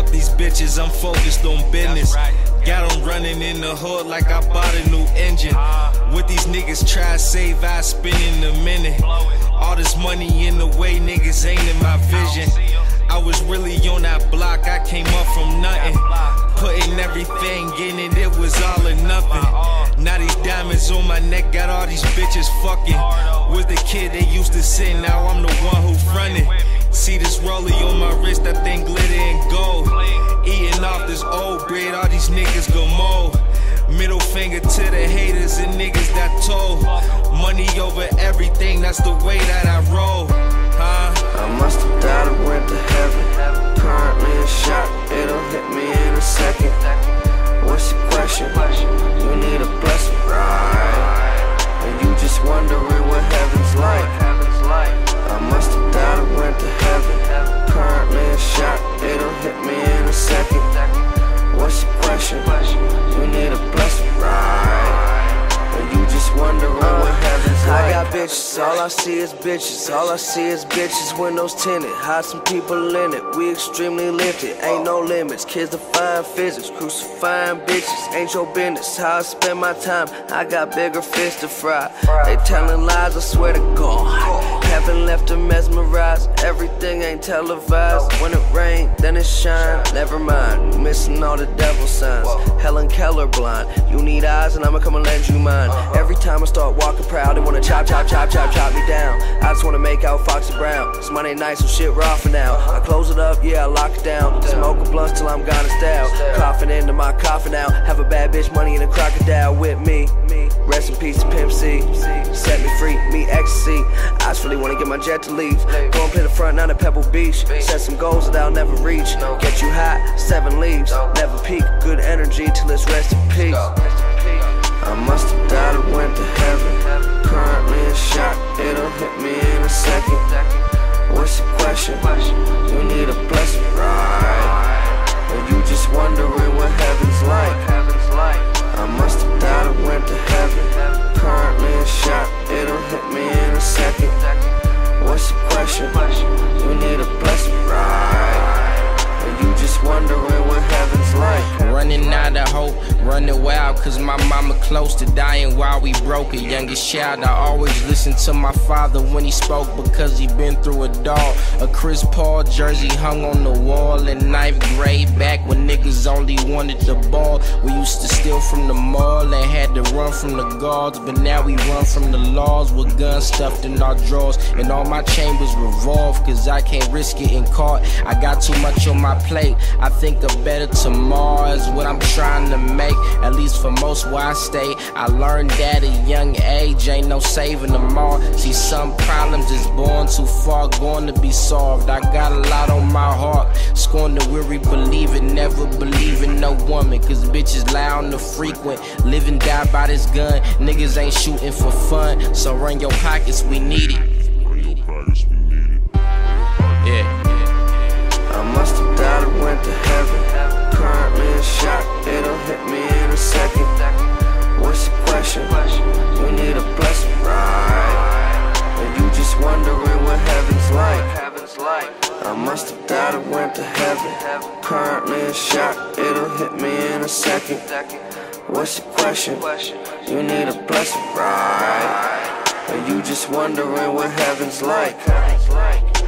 Fuck these bitches, I'm focused on business. Got them running in the hood like I bought a new engine. With these niggas try to save, I spend in a minute. All this money in the way, niggas ain't in my vision. I was really on that block, I came up from nothing. Putting everything in it, it was all or nothing. Now these diamonds on my neck got all these bitches fucking. Was the kid they used to sit, now I'm the one who fronted. See this rollie on my wrist, that thing all these niggas go mold. Middle finger to the haters and niggas that told. Money over everything, that's the way that I roll. Huh? I must have died bitches, all I see is bitches. All I see is bitches, windows tinted. Hide some people in it. We extremely lifted, ain't no limits. Kids define physics, crucifying bitches. Ain't your business how I spend my time. I got bigger fish to fry. They telling lies, I swear to God. Haven't left to mesmerize. Everything ain't televised. When it rain, then it shine. Never mind, missing all the devil signs. Helen Keller blind. You need eyes, and I'ma come and lend you mine. Every time I start walking proud, they wanna chop, chop, chop, chop, chop me down. I just wanna make out Foxy Brown. It's Monday night, so shit raw for now. I close it up, yeah, I lock it down. Smoke a blunt till I'm gone style. Coughing into my coffin now. Have a bad bitch, money in a crocodile with me. Rest in peace to Pimp C. Set me free, me ecstasy. I just really wanna get my jet to leave. Go and play the front down at Pebble Beach. Set some goals that I'll never reach. Get you hot, seven leaves. Never peak, good energy till it's rest in peace. I must Running out of hope, running wild, cause my mama close to dying while we broke. A youngest child, I always listen to my father when he spoke because he been through it all. A Chris Paul jersey hung on the wall in ninth grade, back when niggas only wanted the ball. We used to steal from the mall and had to run from the guards, but now we run from the laws with guns stuffed in our drawers. And all my chambers revolve, cause I can't risk getting caught. I got too much on my plate. I think a better tomorrow is what I'm trying to make. At least for most where I stay. I learned at a young age, ain't no saving them all. See, some problems is born too far, going to be solved. I got a lot on my heart. Scorn the weary, believe never believe in no woman. Cause bitches loud and the frequent. Live and die by this gun. Niggas ain't shooting for fun. So run your pockets, we need it. Currently shot, it'll hit me in a second. What's your question? You need a blessing, right? Or you just wondering what heaven's like?